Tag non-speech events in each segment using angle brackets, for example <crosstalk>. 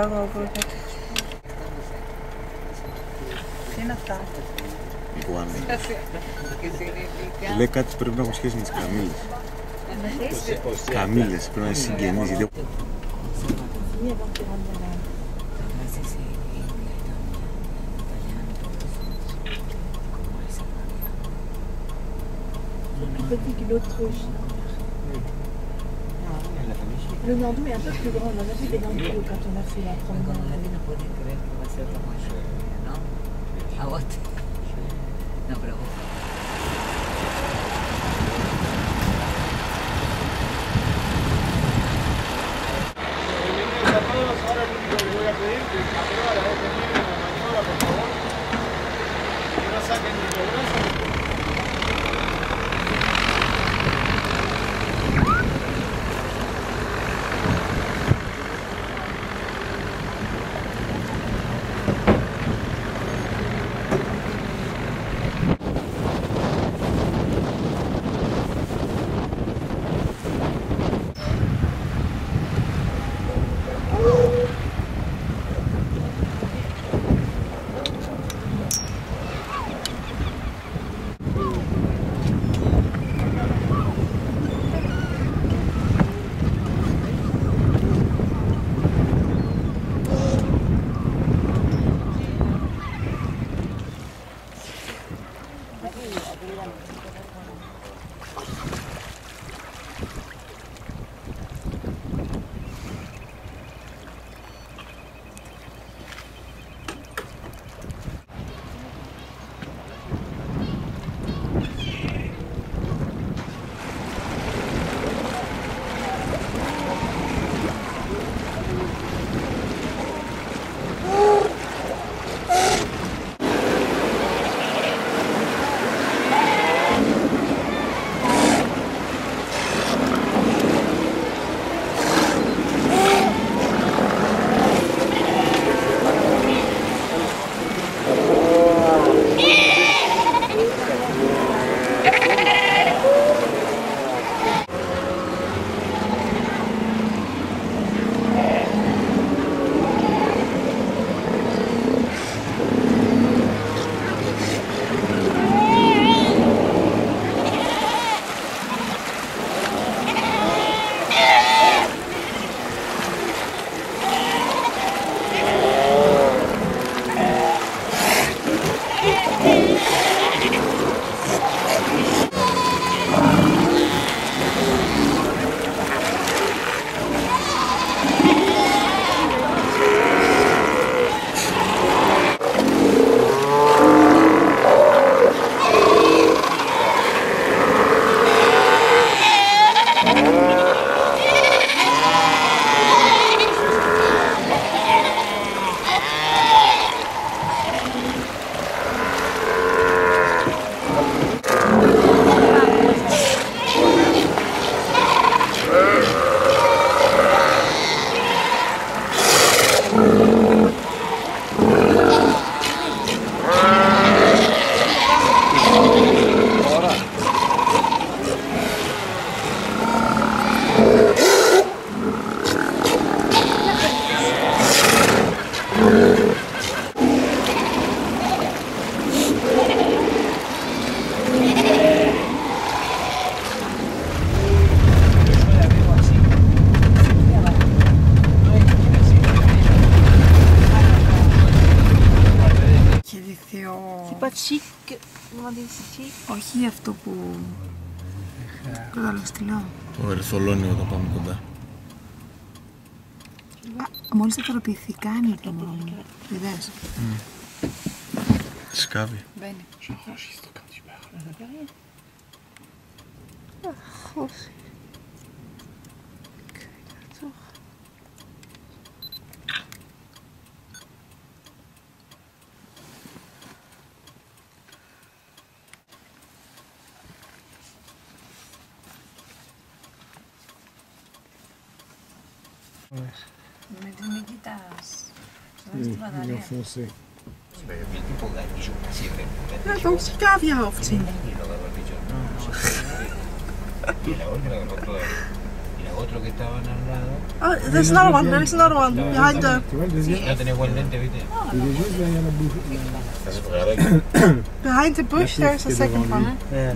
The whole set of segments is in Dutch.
ζωολόγο που είχατε. Τι είναι αυτά. Ιγουάνι. Λέει κάτι που πρέπει να έχουν σχέση με τις καμήλες. Καμήλες, πρέπει να είναι συγγενείς, γιατί plus petit que l'autruche. Le nandou est un peu plus grand. On a vu des nandous quand on a fait la promenade. 공감을 Όχι αυτό που. Κατάλαβες τι λέω. το ερθολώνει όταν πάμε κοντά. Μόλις θα θεραπευθεί κάνει το μόνο. Είδες. Σκάβει. Μπαίνει. Με Me Ja, dan moet je caviahoofd zien. Oh, there's another one, there's another one behind the... behind the bush there's a second one. Yeah.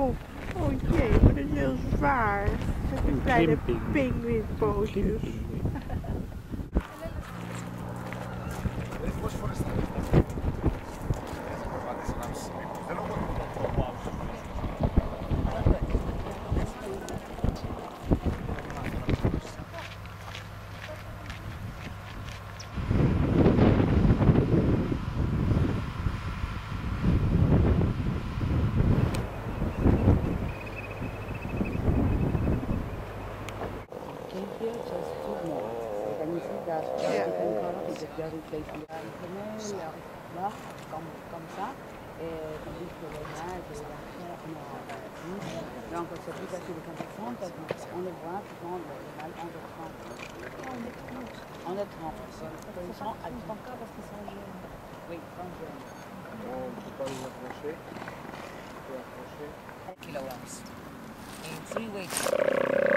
op. Oh jee, maar dat is heel zwaar. Met die kleine Camping. pinguïnpootjes. <laughs> plage. Donc c'est plus facile de parce le voit le en. On le Oui, ils sont jeunes.